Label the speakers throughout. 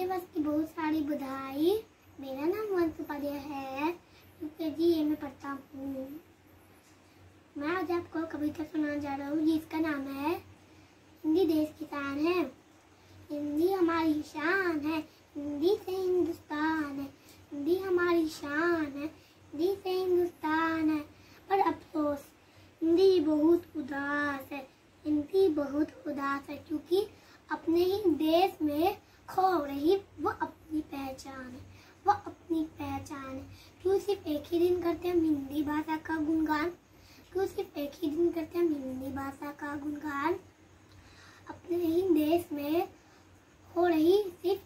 Speaker 1: दिवस की बहुत सारी बधाई। मेरा नाम वंश उपाध्याय है। क्योंकि जी, ये मैं पढ़ता हूँ। मैं आज आपको कविता सुनाने जा रहा हूँ, जिसका नाम है, हिंदी देश की शान है। हिंदी हमारी शान है, हिंदी से हिंदुस्तान है। हिंदी हमारी शान है, हिंदी से हिंदुस्तान है। पर अफसोस, हिंदी बहुत उदास है। हिंदी बहुत उदास है, क्योंकि अपने ही देश में खो रही वो अपनी पहचान है वो अपनी पहचान है क्यों सिर्फ़ एक ही दिन करते हम हिंदी भाषा का गुणगान। क्यों सिर्फ़ एक ही दिन करते हम हिंदी भाषा का गुणगान? अपने ही देश में हो रही सिर्फ़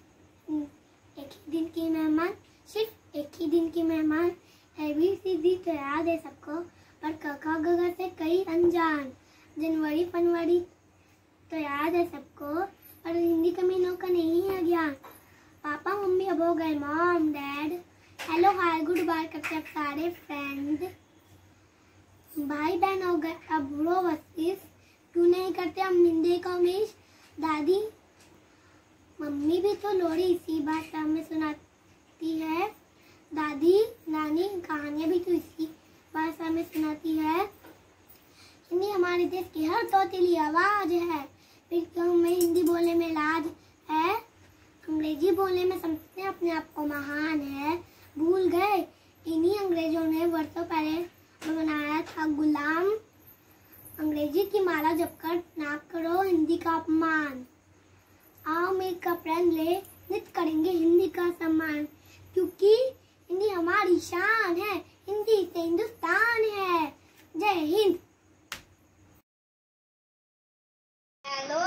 Speaker 1: एक ही दिन की मेहमान, सिर्फ़ एक ही दिन की मेहमान है भी सीधी तो याद है सबको। पर कका गगा से कई अनजान, जनवरी फरवरी तो याद है सबको। पर हिंदी के महीनों का नहीं है ज्ञान। पापा, मम्मी अब हो गए, mom, dad. Hello hi good bye करते अब सारे फ्रेंड भाई बहन हो गए, अब वो बत्तीस क्यों नहीं करते, हम हिंदी का उमेश, दादी, मम्मी भी तो लोरी, इसी भाषा में सुनाती है। दादी, नानी, कहानियाँ भी तो इसी भाषा में सुनाती है। हिंदी हमारे देश की हर तौतीली आवाज़ है। फिर क्यों हमें हिंदी बोलने में लाज है? अंग्रेज़ी बोलने में समझते हैं अपने आप को महान है। भूल गए। इन्हीं अंग्रेज़ों ने वर्षों पहले बनाया था गुलाम। अंग्रेज़ी की माला जपकर ना करो हिंदी का अपमान। आओ मेरे का प्रण ले, नित करेंगे हिंदी का सम्मान। क्योंकि हिंदी हमारी शान है, हिंदी से हिंदुस्तान है। Jai Hind.
Speaker 2: Hello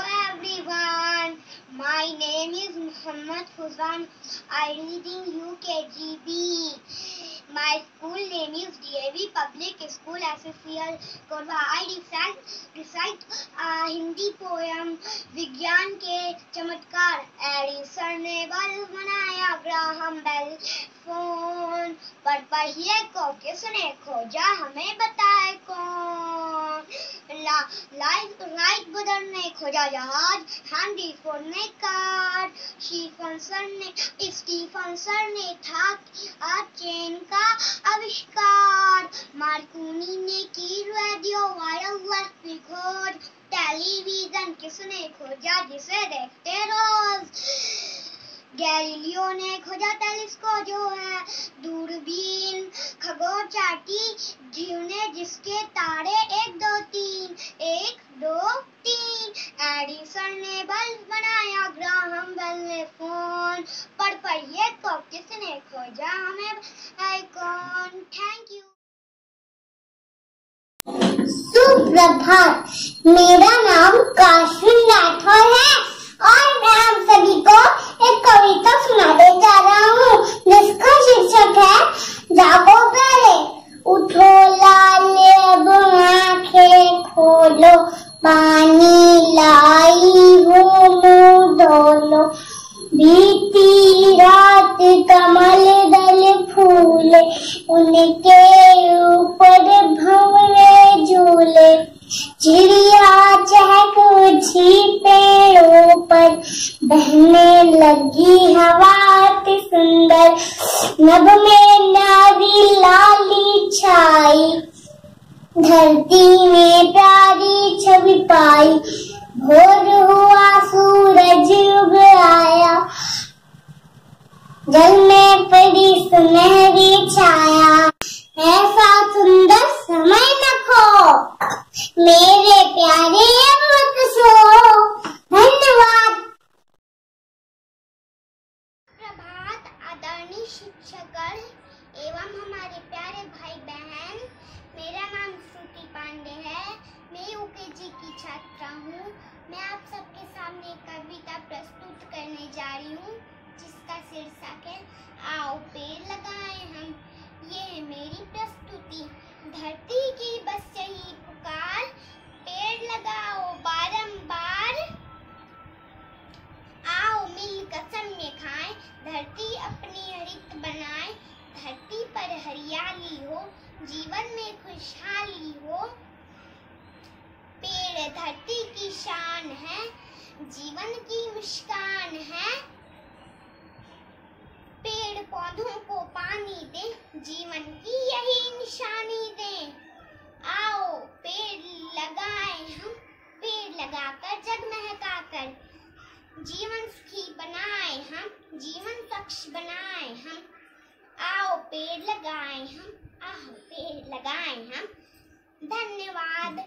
Speaker 2: Muhammad Fuzan. I read in UKGB. My school name is DAV Public School SSCL Korba. I recite, recite a Hindi poem विज्ञान के चमत्कार एडिसन ने बल्ब बनाया ग्राहम बेल फ़ोन पर पहिए को किसने खोजा हमें कौन ला, लाइट राइट ने खोजा जहाज़ हैंडी फ़ोन ने कार स्टीफनसन ने स्टीफनसन ने था चेन का आविष्कार मार्कोनी ने की रेडियो वायरलेस खोज टेलीविज़न किसने खोजा जिसे देखते रोज गैलीलियो ने खोजा टेलीस्कोप जो है दूरबीन खगोलचाटी जीव ने जिसके तारे एक दो तीन, एक दो तीन। एडिसन ने बल्ब बनाया, ग्राहम बेल ने फ़ोन, पर पहिए को किसने खोजा हमें? आइकॉन थैंक यू
Speaker 3: सुप्रभात, मेरा नाम काशिन राठौर है। उनके ऊपर भंवरे झूले। चिड़िया चहक उठी पेड़ों पर, बहने लगी हवा अति सुंदर। नभ में नारी लाली छाई, धरती में प्यारी छवि पाई। भोर हुआ, सूरज उग आया। जल में पड़ी सुनहरी छाया ऐसा सुंदर समय न खो मेरे प्यारे धन्यवाद।
Speaker 2: प्रभात, आदरणीय शिक्षकगण एवं हमारे प्यारे भाई बहन मेरा नाम श्रुति पांडे है। मैं यूकेजी की छात्रा हूँ। मैं आप सबके सामने कविता प्रस्तुत करने जा रही हूँ, जिसका शीर्षक है, आओ पेड़ लगाएँ हम। ये है मेरी प्रस्तुति। धरती की बस यही धरती पर हरियाली हो, जीवन में खुशहाली हो। पेड़ धरती की शान है, जीवन की मुस्कान है।
Speaker 3: पेड़ पौधों को पानी दे, जीवन की यही निशानी दे। आओ, पेड़ लगाए हम, पेड़ लगाकर जग महकाकर जीवन सुखी बनाए हम, जीवन स्वच्छ बनाए हम। आओ, पेड़ लगाएँ हम। आओ, पेड़ लगाएँ हम। धन्यवाद।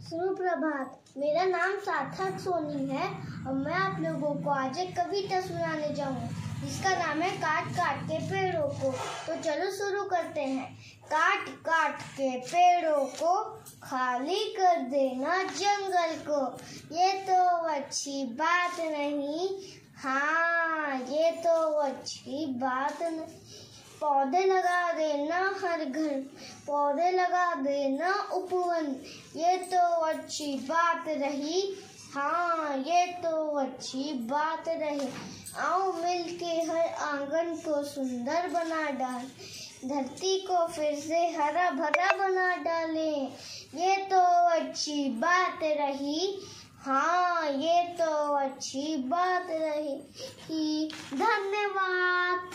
Speaker 2: सुप्रभात मेरा नाम सार्थक सोनी है और मैं आप लोगों को आज एक कविता सुनाने जाऊँ, जिसका नाम है काट काट के पेड़ों को। तो चलो शुरू करते हैं। काट काट के पेड़ों को खाली कर देना जंगल को। ये तो अच्छी बात नहीं हाँ ये तो अच्छी बात नहीं पौधे लगा देना हर घर, पौधे लगा देना उपवन, ये तो अच्छी बात रही हाँ ये तो अच्छी बात रही, आओ मिल के हर आँगन को सुंदर बना डाल, धरती को फिर से हरा भरा बना डाले, ये तो अच्छी बात रही हाँ ये तो अच्छी बात रही धन्यवाद।